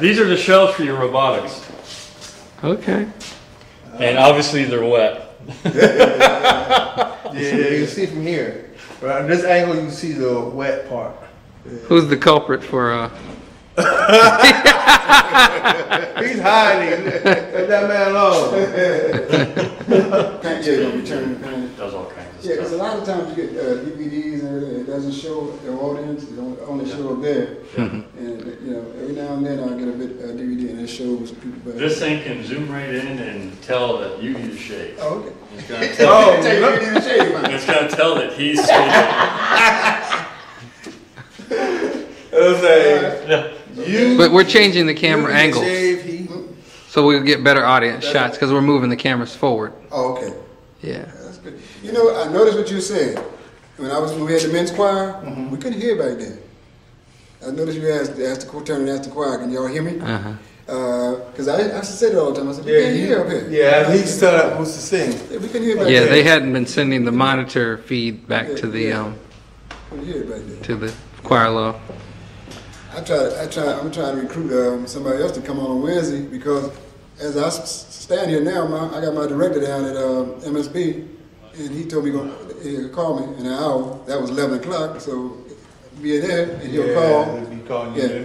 These are the shells for your robotics. Okay. And obviously they're wet. Yeah, you can see from here. Right, on this angle, you can see the wet part. Who's the culprit for uh? He's hiding. Let that man alone. Yeah, you're gonna return the painting. Does all kinds of Yeah, because a stuff. lot of times you get uh, DVDs and everything, it doesn't show the audience, it don't- only show up there. And, you know, every now and then I'll get a bit, uh DVD and it shows people. but- This thing can zoom right in and tell that you need to shave. Oh, okay. It's gonna tell, Oh, Tell you, look. you need to shave, man. it's gonna tell that he's shaving. It'll say, Yeah. You. But we're changing the camera angles, shave, he- so we'll get better audience shots because we're moving the cameras forward. Oh, okay. Yeah. That's good. You know, I noticed what you said. When I was, when we had the men's choir, we couldn't hear back then. I noticed you asked, asked the, turn and asked the choir, can y'all hear me? Uh huh. Because I, I used to say that all the time. I said, we Yeah, can't he, hear up here. yeah, he stood up, was to sing. Yeah, we couldn't hear back Yeah, then. they hadn't been sending the monitor feed back to the um Couldn't hear back then. to the choir loft. I try, I try, I'm trying to recruit um, somebody else to come on on Wednesday because as I stand here now, my, I got my director down at uh, MSB, and he told me go, he'll call me in an hour. That was 11 o'clock, so be there, and he'll Yeah, call. he'll be calling you. Yeah.